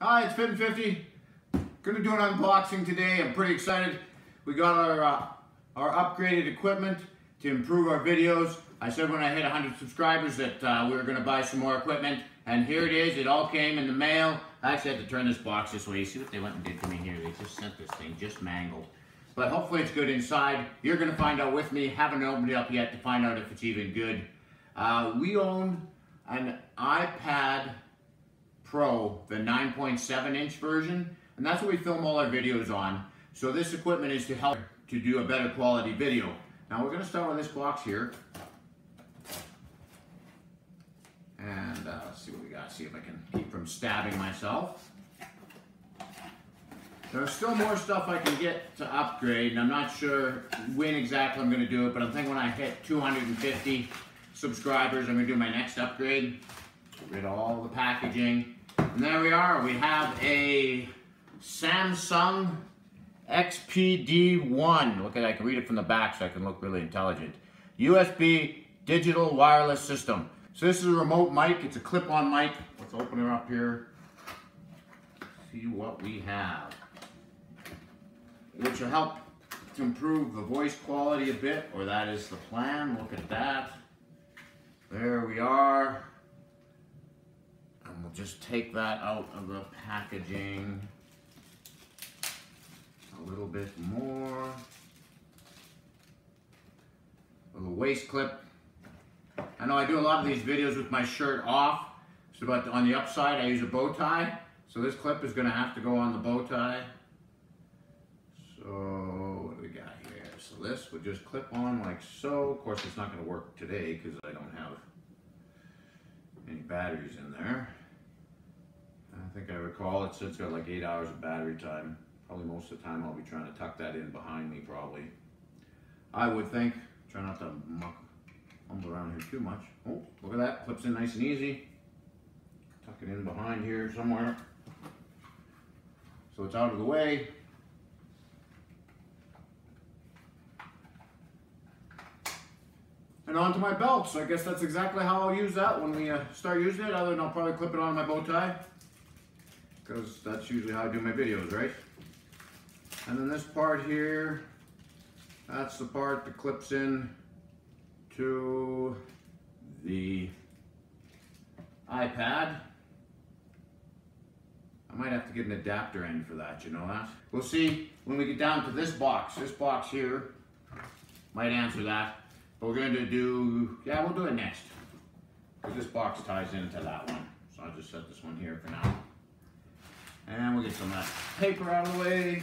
Hi, it's Fit50. Gonna do an unboxing today. I'm pretty excited. We got our uh, our upgraded equipment to improve our videos. I said when I hit 100 subscribers that uh, we were gonna buy some more equipment, and here it is. It all came in the mail. I actually had to turn this box this way. You see what they went and did to me here? They just sent this thing just mangled. But hopefully it's good inside. You're gonna find out with me. Haven't opened it up yet to find out if it's even good. Uh, we own an iPad Pro, the 9.7 inch version, and that's what we film all our videos on. So this equipment is to help to do a better quality video. Now we're gonna start with this box here. And uh, see what we got, see if I can keep from stabbing myself. There's still more stuff I can get to upgrade, and I'm not sure when exactly I'm gonna do it, but I'm thinking when I hit 250 subscribers, I'm gonna do my next upgrade. Get rid of all the packaging. And there we are. We have a Samson XPD1. Look at. I can read it from the back so I can look really intelligent. USB digital wireless system. So this is a remote mic. It's a clip-on mic. Let's open it up here. See what we have. Which will help to improve the voice quality a bit, or that is the plan. Look at that. There we are. We'll just take that out of the packaging. A little bit more. A little waist clip. I know I do a lot of these videos with my shirt off. So but on the upside I use a bow tie. So this clip is gonna have to go on the bow tie. So what do we got here? So this would just clip on like so. Of course it's not gonna work today because I don't have any batteries in there. I think I recall it said it's got like eight hours of battery time. Probably most of the time I'll be trying to tuck that in behind me probably. I would think. Try not to muck, fumble around here too much. Oh, look at that. Clips in nice and easy. Tuck it in behind here somewhere. So it's out of the way. and onto my belt. So I guess that's exactly how I'll use that when we uh, start using it, other than I'll probably clip it on my bow tie. Because that's usually how I do my videos, right? And then this part here, that's the part that clips in to the iPad. I might have to get an adapter end for that, you know that? We'll see when we get down to this box. This box here might answer that. But we're going to do, yeah, we'll do it next. Because this box ties into that one. So I'll just set this one here for now. And we'll get some of that paper out of the way.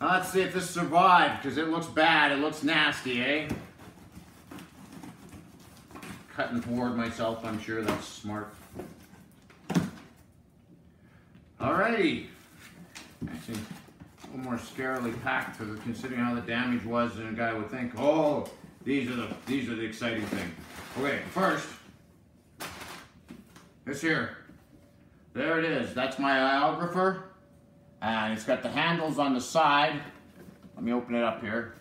Now let's see if this survived, because it looks bad. It looks nasty, eh? Cutting toward myself, I'm sure that's smart. Alrighty. Actually, a little more scarily packed considering how the damage was, and a guy would think, oh, these are the these are the exciting thing. Okay, first, this here, there it is. That's my iOgrapher, and it's got the handles on the side. Let me open it up here.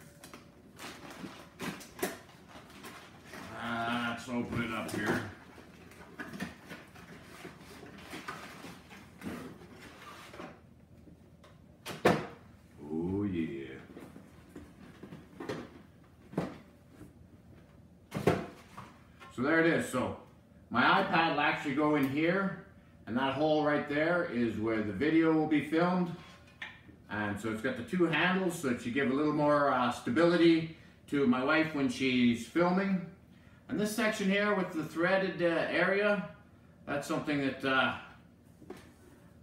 Uh, let's open it up here. Oh yeah. So there it is. So my iPad will actually go in here and that hole right there is where the video will be filmed. And so it's got the two handles so that you give a little more uh, stability to my wife when she's filming. And this section here with the threaded uh, area, that's something that uh,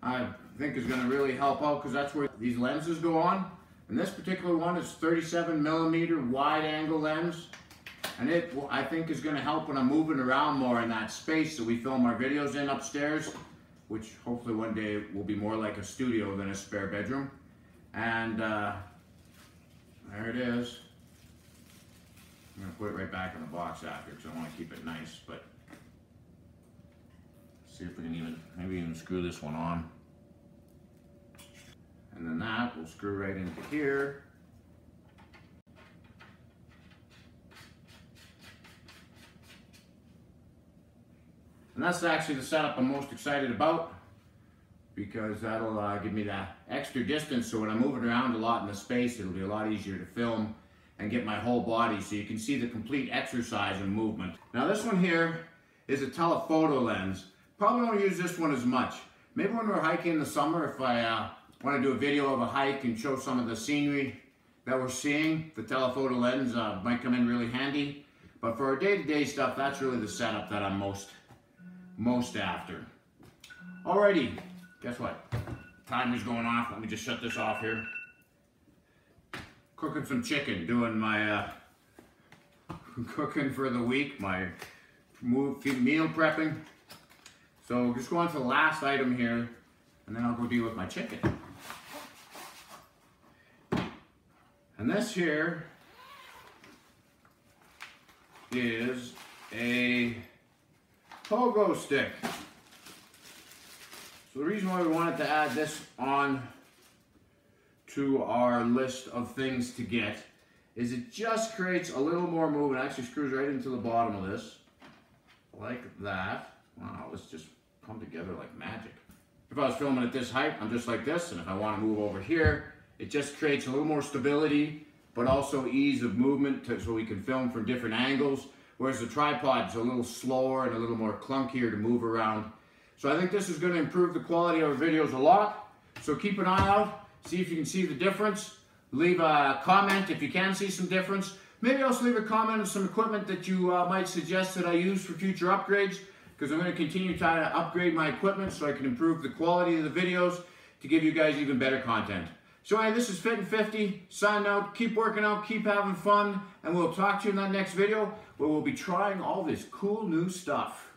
I think is going to really help out because that's where these lenses go on. And this particular one is 37 millimeter wide angle lens. And it, I think, is going to help when I'm moving around more in that space that we film our videos in upstairs, which hopefully one day will be more like a studio than a spare bedroom. And uh, there it is. I'm to put it right back in the box after because I want to keep it nice, but see if we can even, maybe even screw this one on. And then that will screw right into here. And that's actually the setup I'm most excited about because that'll uh, give me that extra distance so when I'm moving around a lot in the space it'll be a lot easier to film and get my whole body so you can see the complete exercise and movement. Now this one here is a telephoto lens. Probably won't use this one as much. Maybe when we're hiking in the summer if I uh, want to do a video of a hike and show some of the scenery that we're seeing, the telephoto lens uh, might come in really handy. But for our day-to-day -day stuff, that's really the setup that I'm most, most after. Alrighty, guess what? Timer's going off. Let me just shut this off here. Cooking some chicken, doing my uh, cooking for the week, my meal prepping. So just go on to the last item here, and then I'll go deal with my chicken. And this here is a pogo stick. So the reason why we wanted to add this on to our list of things to get is it just creates a little more movement. Actually screws right into the bottom of this, like that. Wow, this just come together like magic. If I was filming at this height, I'm just like this, and if I want to move over here, it just creates a little more stability, but also ease of movement to, so we can film from different angles, whereas the tripod is a little slower and a little more clunkier to move around so I think this is going to improve the quality of our videos a lot. So keep an eye out, see if you can see the difference. Leave a comment if you can see some difference. Maybe also leave a comment on some equipment that you uh, might suggest that I use for future upgrades because I'm going to continue trying to upgrade my equipment so I can improve the quality of the videos to give you guys even better content. So anyway, this is Fit and 50, sign out, keep working out, keep having fun, and we'll talk to you in that next video where we'll be trying all this cool new stuff.